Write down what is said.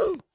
Woo!